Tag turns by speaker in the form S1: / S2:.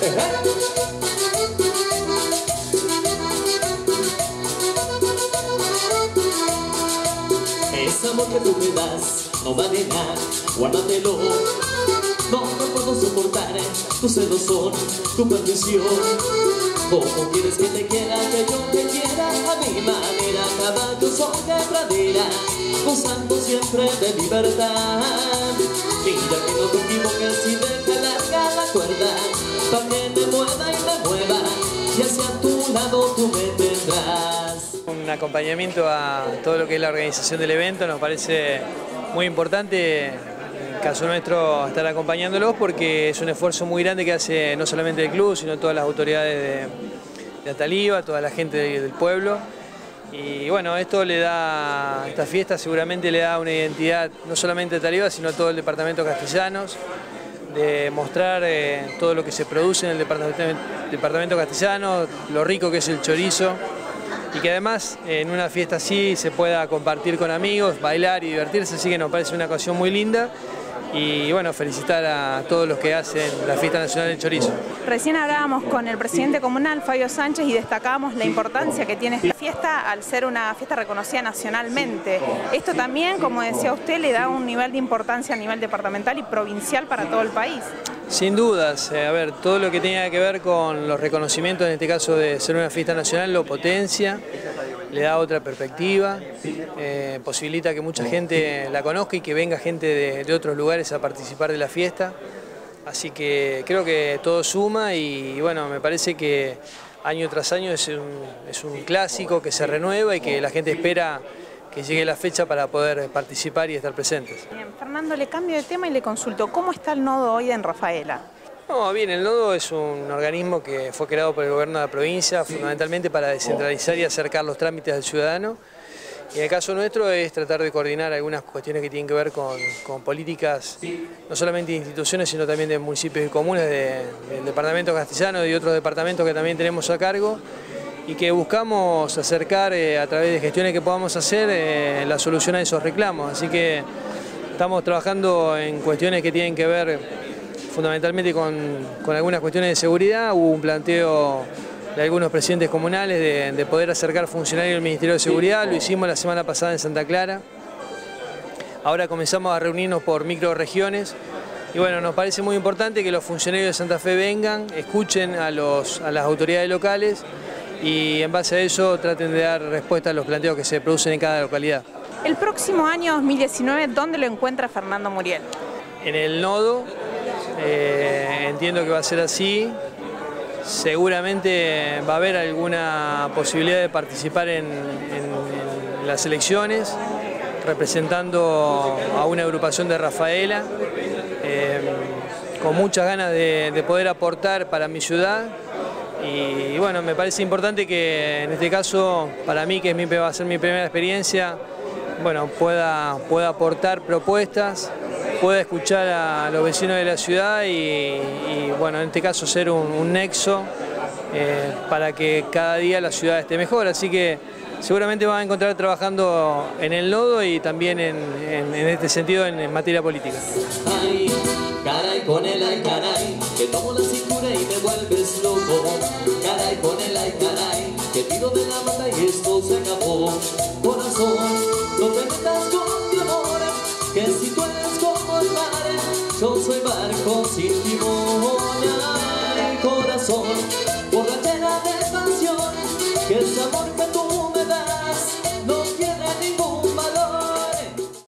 S1: Ese amor que tú me das no vale nada, guárdatelo. No, no puedo soportar tu son, tu perdición. ¿Cómo quieres que te quiera, que yo te quiera a mi manera? Caballo son de pradera, gozando siempre de libertad. Mira que no te equivoques y que me mueva y me mueva, y hacia tu lado tú me tendrás.
S2: Un acompañamiento a todo lo que es la organización del evento nos parece muy importante caso nuestro estar acompañándolos porque es un esfuerzo muy grande que hace no solamente el club, sino todas las autoridades de, de toda la gente del pueblo. Y bueno, esto le da, esta fiesta seguramente le da una identidad no solamente a Ataliba, sino a todo el departamento castellanos, de mostrar eh, todo lo que se produce en el departamento, departamento castellano, lo rico que es el chorizo, y que además en una fiesta así se pueda compartir con amigos, bailar y divertirse, así que nos parece una ocasión muy linda y bueno, felicitar a todos los que hacen la Fiesta Nacional del Chorizo.
S3: Recién hablábamos con el presidente comunal, Fabio Sánchez, y destacábamos la importancia que tiene esta fiesta al ser una fiesta reconocida nacionalmente. Esto también, como decía usted, le da un nivel de importancia a nivel departamental y provincial para todo el país.
S2: Sin dudas, eh, a ver, todo lo que tenga que ver con los reconocimientos, en este caso de ser una fiesta nacional, lo potencia, le da otra perspectiva, eh, posibilita que mucha gente la conozca y que venga gente de, otros lugares a participar de la fiesta. Así que creo que todo suma y bueno, me parece que año tras año es un, clásico que se renueva y que la gente espera que llegue la fecha para poder participar y estar presentes.
S3: Bien, Fernando, le cambio de tema y le consulto, ¿cómo está el nodo hoy en Rafaela?
S2: No, bien, el nodo es un organismo que fue creado por el gobierno de la provincia fundamentalmente para descentralizar y acercar los trámites al ciudadano. Y en el caso nuestro es tratar de coordinar algunas cuestiones que tienen que ver con, políticas, no solamente de instituciones, sino también de municipios y comunes del departamento castellano y otros departamentos que también tenemos a cargo y que buscamos acercar eh, a través de gestiones que podamos hacer eh, la solución a esos reclamos. Así que estamos trabajando en cuestiones que tienen que ver fundamentalmente con, algunas cuestiones de seguridad. Hubo un planteo de algunos presidentes comunales de, poder acercar funcionarios del Ministerio de Seguridad, lo hicimos la semana pasada en Santa Clara. Ahora comenzamos a reunirnos por microregiones y bueno, nos parece muy importante que los funcionarios de Santa Fe vengan, escuchen a, los, a las autoridades locales y en base a eso traten de dar respuesta a los planteos que se producen en cada localidad.
S3: El próximo año 2019, ¿dónde lo encuentra Fernando Muriel?
S2: En el nodo eh, entiendo que va a ser así. Seguramente va a haber alguna posibilidad de participar en, las elecciones, representando a una agrupación de Rafaela, eh, con muchas ganas de, poder aportar para mi ciudad. Y, bueno, me parece importante que en este caso, para mí, que va a ser mi primera experiencia, bueno, pueda, pueda aportar propuestas pueda escuchar a los vecinos de la ciudad y, bueno, en este caso ser un, nexo eh, para que cada día la ciudad esté mejor. Así que seguramente van a encontrar trabajando en el nodo y también en, este sentido en, materia política.
S1: Yo soy barco sin timón, ay corazón, borrachera de pasión, que es amor que tú